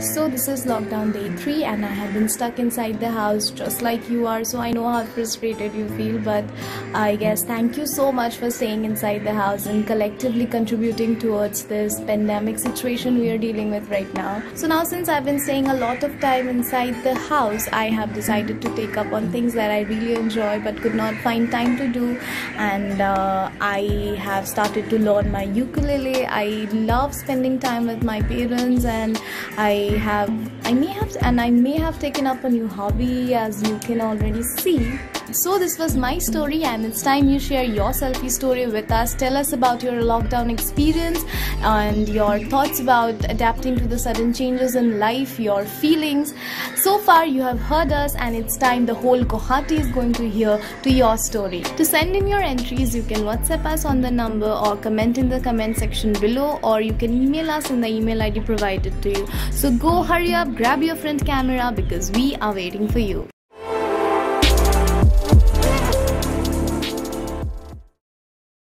So this is lockdown day 3 and I have been stuck inside the house just like you are so I know how frustrated you feel but I guess thank you so much for staying inside the house and collectively contributing towards this pandemic situation we are dealing with right now. So now since I've been staying a lot of time inside the house I have decided to take up on things that I really enjoy but could not find time to do and uh, I have started to learn my ukulele. I love spending time with my parents and I have I may have and I may have taken up a new hobby as you can already see. So this was my story and it's time you share your selfie story with us. Tell us about your lockdown experience and your thoughts about adapting to the sudden changes in life, your feelings. So far you have heard us and it's time the whole Guwahati is going to hear to your story. To send in your entries you can WhatsApp us on the number or comment in the comment section below or you can email us in the email ID provided to you. So go hurry up, grab your front camera because we are waiting for you.